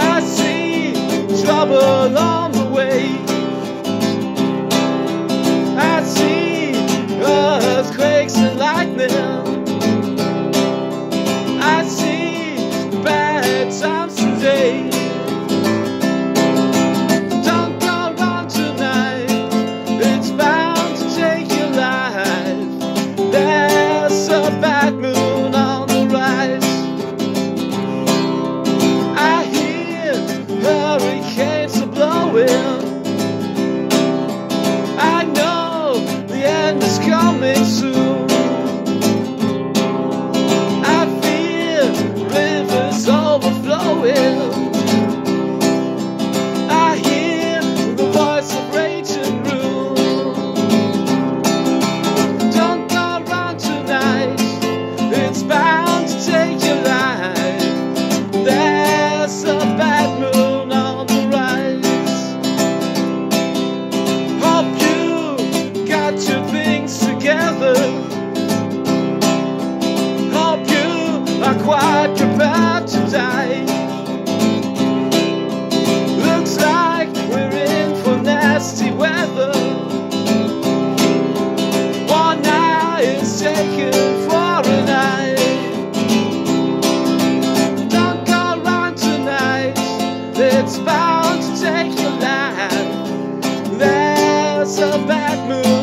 I see trouble on the way. I see earthquake. end is coming soon. A bad mood